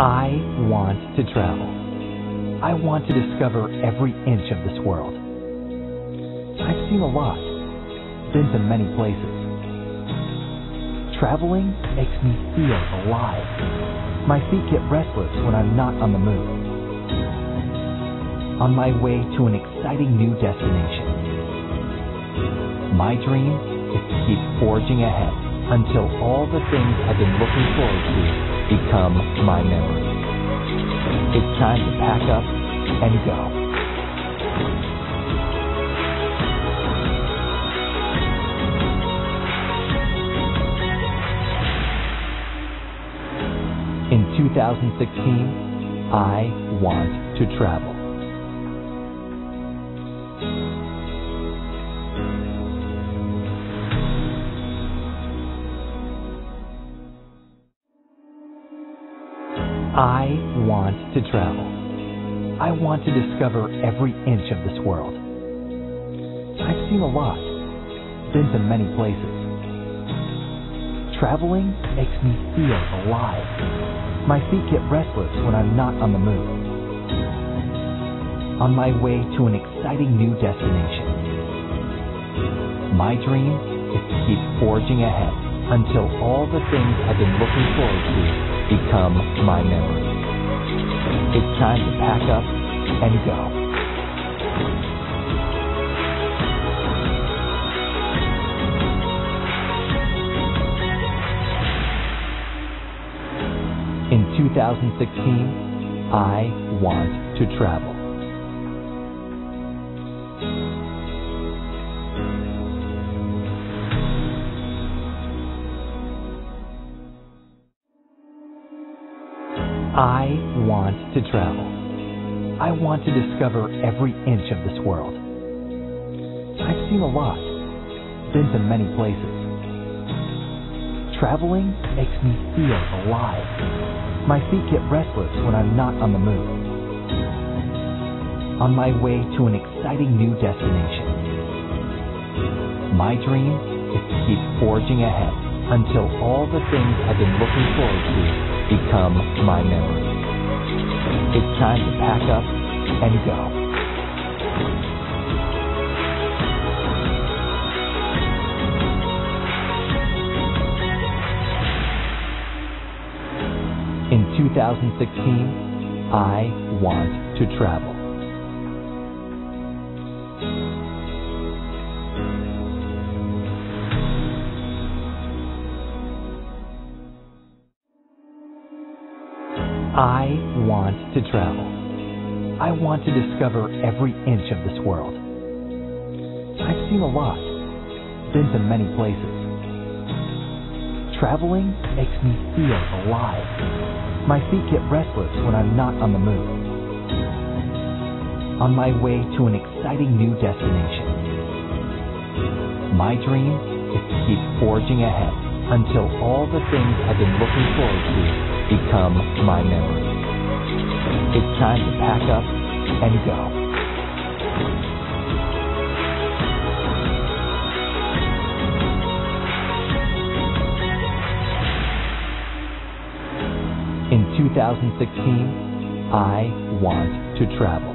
I want to travel. I want to discover every inch of this world. I've seen a lot, been to many places. Traveling makes me feel alive. My feet get restless when I'm not on the move. On my way to an exciting new destination. My dream is to keep forging ahead until all the things I've been looking forward to become my memory. It's time to pack up and go. In 2016, I want to travel. Want to travel. I want to discover every inch of this world. I've seen a lot, been to many places. Traveling makes me feel alive. My feet get restless when I'm not on the move. On my way to an exciting new destination. My dream is to keep forging ahead until all the things I've been looking forward to become my memory. It's time to pack up and go. In 2016, I want to travel. Want to travel. I want to discover every inch of this world. I've seen a lot, been to many places. Traveling makes me feel alive. My feet get restless when I'm not on the move. On my way to an exciting new destination. My dream is to keep forging ahead until all the things I've been looking forward to become my memory. It's time to pack up and go. In 2016, I want to travel. I want to travel. I want to discover every inch of this world. I've seen a lot, been to many places. Traveling makes me feel alive. My feet get restless when I'm not on the move. On my way to an exciting new destination. My dream is to keep forging ahead until all the things I've been looking forward to become my memory. It's time to pack up and go. In 2016, I want to travel.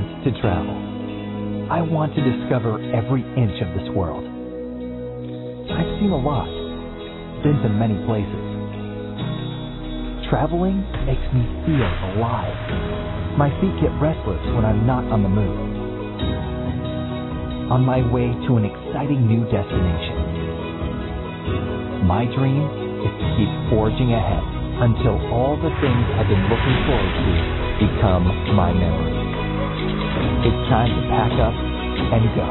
Want to travel. I want to discover every inch of this world. I've seen a lot, been to many places. Traveling makes me feel alive. My feet get restless when I'm not on the move. On my way to an exciting new destination. My dream is to keep forging ahead until all the things I've been looking forward to become my memory. It's time to pack up and go.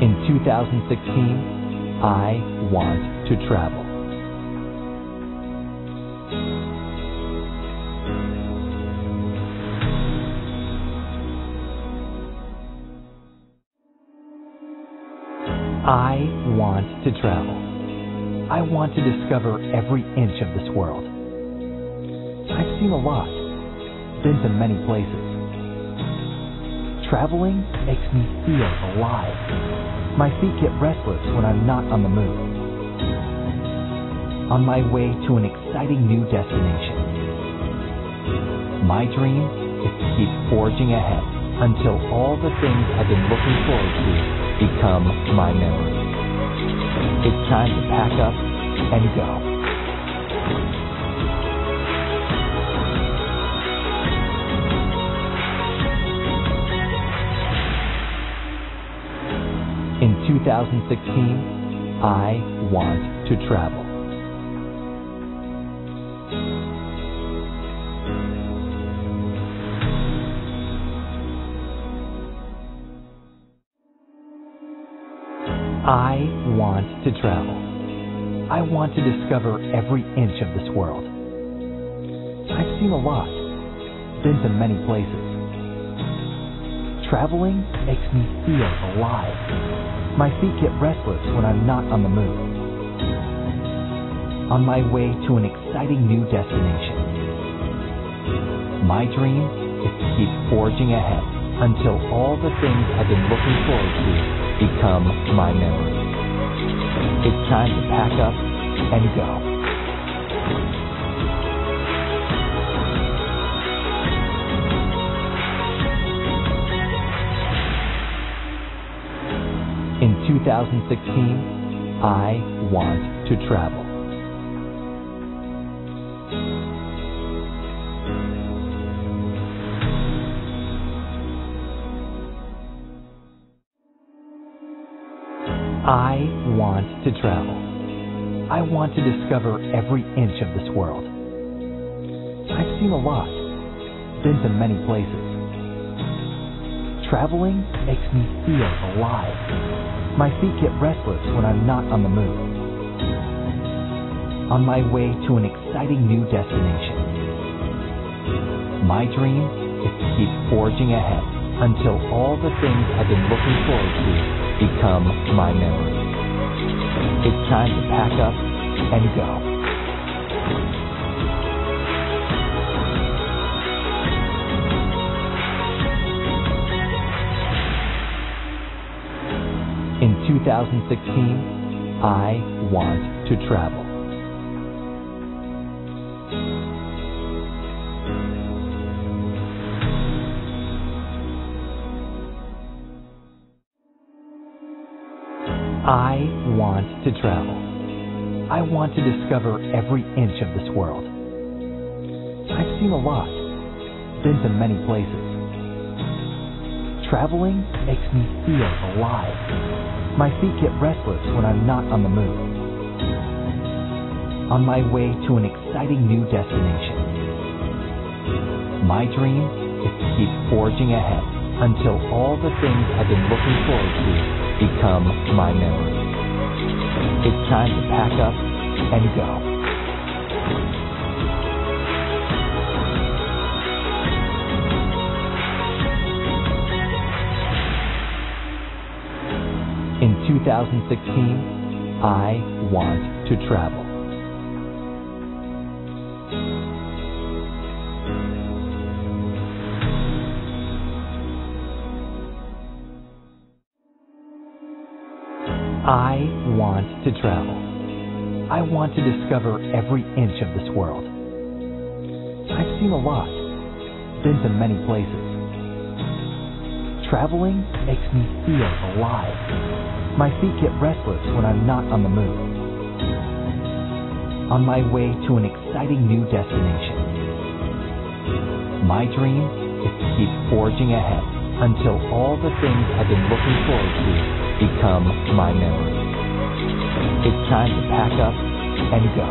In 2016, I want to travel. To travel. I want to discover every inch of this world. I've seen a lot, been to many places. Traveling makes me feel alive. My feet get restless when I'm not on the move. On my way to an exciting new destination. My dream is to keep forging ahead until all the things I've been looking forward to become my memory. It's time to pack up and go. In 2016, I want to travel. To travel. I want to discover every inch of this world. I've seen a lot, been to many places. Traveling makes me feel alive. My feet get restless when I'm not on the move. On my way to an exciting new destination. My dream is to keep forging ahead until all the things I've been looking forward to become my memory. It's time to pack up and go. In 2016, I want to travel. I want to travel. I want to discover every inch of this world. I've seen a lot, been to many places. Traveling makes me feel alive. My feet get restless when I'm not on the move. On my way to an exciting new destination. My dream is to keep forging ahead until all the things I've been looking forward to become my memory. It's time to pack up and go. In 2016, I want to travel. To travel. I want to discover every inch of this world. I've seen a lot, been to many places. Traveling makes me feel alive. My feet get restless when I'm not on the move. On my way to an exciting new destination. My dream is to keep forging ahead until all the things I've been looking forward to become my memory. It's time to pack up and go. In 2016, I want to travel. To travel. I want to discover every inch of this world. I've seen a lot, been to many places. Traveling makes me feel alive. My feet get restless when I'm not on the move. On my way to an exciting new destination. My dream is to keep forging ahead until all the things I've been looking forward to become my memory. It's time to pack up and go.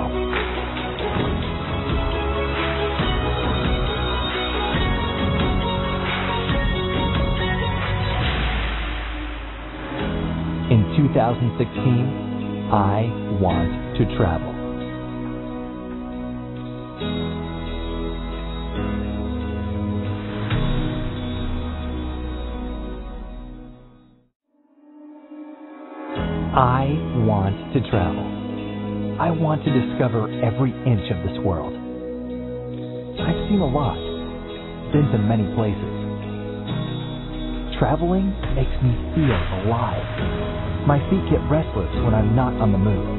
In 2016, I want to travel. Want to travel. I want to discover every inch of this world. I've seen a lot, been to many places. Traveling makes me feel alive. My feet get restless when I'm not on the move.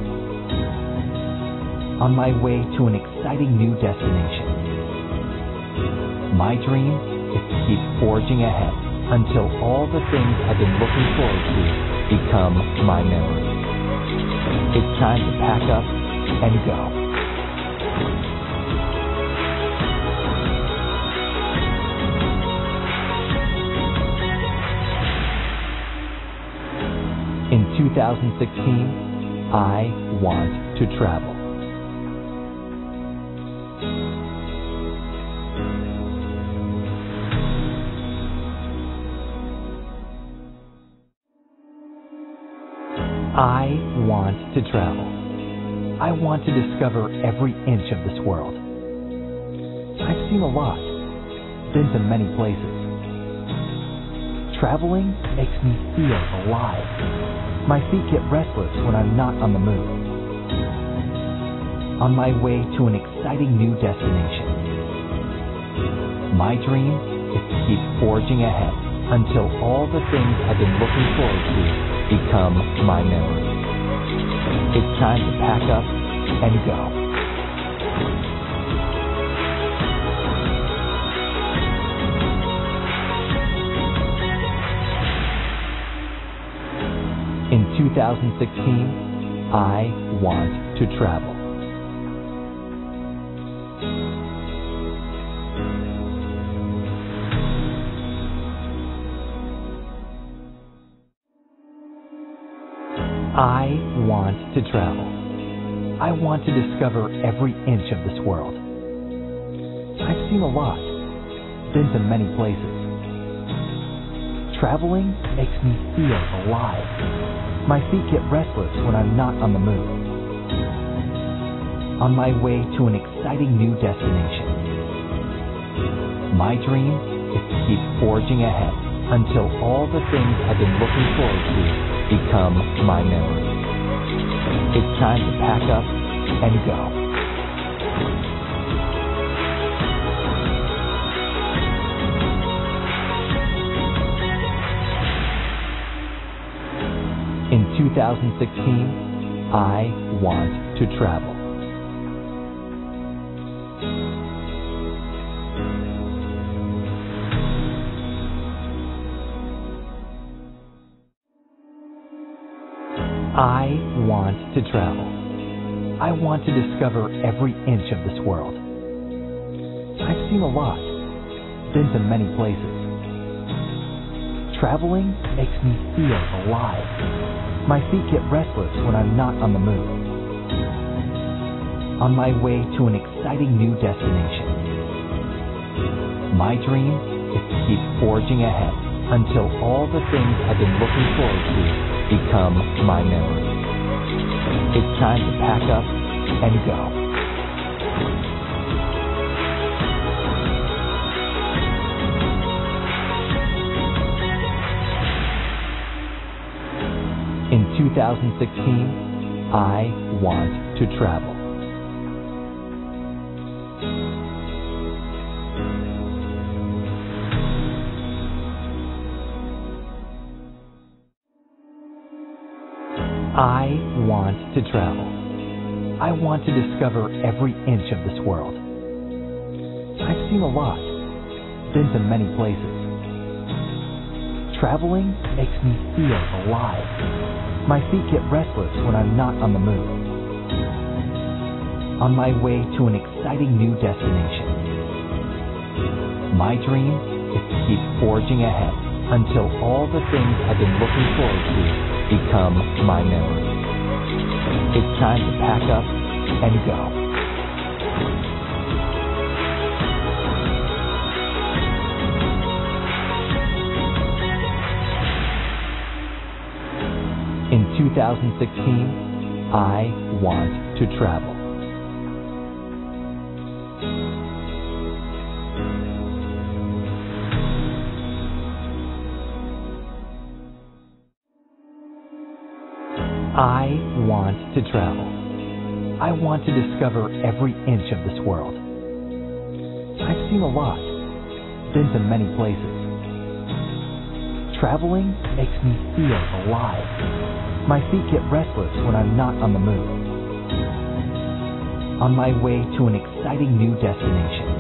On my way to an exciting new destination. My dream is to keep forging ahead until all the things I've been looking forward to become my memories. It's time to pack up and go. In 2016, I want to travel. I want to travel. I want to discover every inch of this world. I've seen a lot, been to many places. Traveling makes me feel alive. My feet get restless when I'm not on the move. On my way to an exciting new destination. My dream is to keep forging ahead until all the things I've been looking forward to become my memories. It's time to pack up and go. In 2016, I want to travel. To travel. I want to discover every inch of this world. I've seen a lot, been to many places. Traveling makes me feel alive. My feet get restless when I'm not on the move. On my way to an exciting new destination. My dream is to keep forging ahead until all the things I've been looking forward to become my memories. It's time to pack up and go. In 2016, I want to travel. Want to travel. I want to discover every inch of this world. I've seen a lot, been to many places. Traveling makes me feel alive. My feet get restless when I'm not on the move. On my way to an exciting new destination. My dream is to keep forging ahead until all the things I've been looking forward to become my memories. It's time to pack up and go. In 2016, I want to travel. I want to travel. I want to discover every inch of this world. I've seen a lot, been to many places. Traveling makes me feel alive. My feet get restless when I'm not on the move. On my way to an exciting new destination. My dream is to keep forging ahead until all the things I've been looking forward to become my memories. It's time to pack up and go. In 2016, I want to travel. To travel. I want to discover every inch of this world. I've seen a lot, been to many places. Traveling makes me feel alive. My feet get restless when I'm not on the move. On my way to an exciting new destination.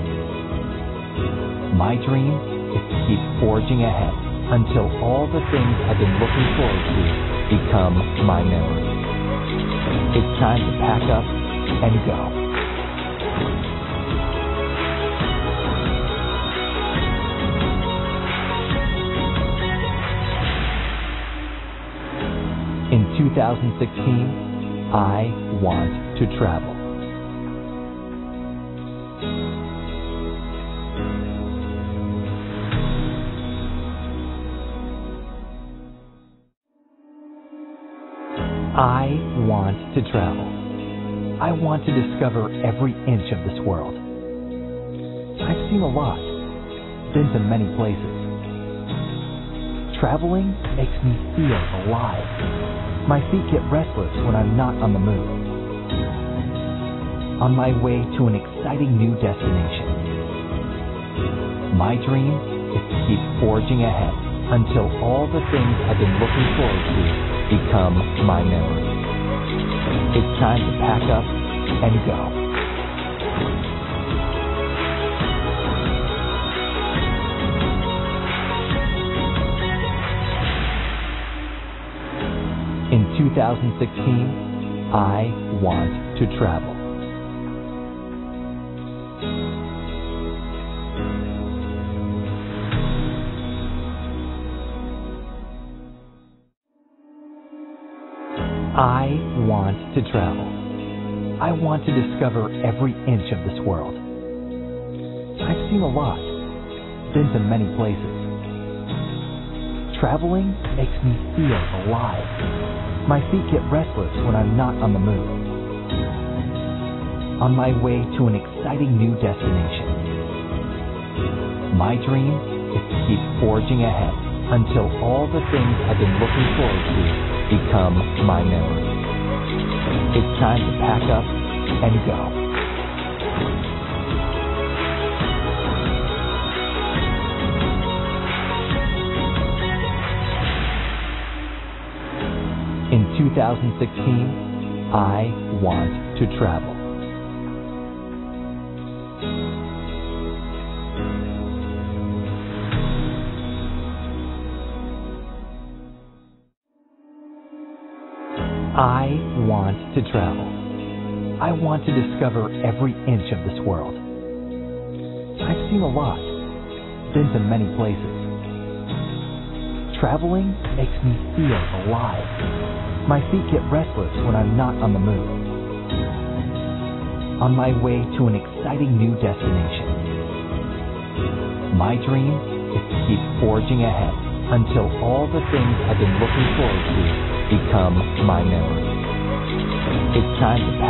My dream is to keep forging ahead until all the things I've been looking forward to become my memory. It's time to pack up and go. In 2016, I want to travel. Want to travel. I want to discover every inch of this world. I've seen a lot, been to many places. Traveling makes me feel alive. My feet get restless when I'm not on the move. On my way to an exciting new destination. My dream is to keep forging ahead until all the things I've been looking forward to become my memory. It's time to pack up and go. In 2016, I want to travel. I want to travel. I want to discover every inch of this world. I've seen a lot, been to many places. Traveling makes me feel alive. My feet get restless when I'm not on the move. On my way to an exciting new destination. My dream is to keep forging ahead until all the things I've been looking forward to become my memory. It's time to pack up and go. In 2016, I want to travel. I want to travel. I want to discover every inch of this world. I've seen a lot, been to many places. Traveling makes me feel alive. My feet get restless when I'm not on the move. On my way to an exciting new destination. My dream is to keep forging ahead until all the things I've been looking forward to become my memory. It's time to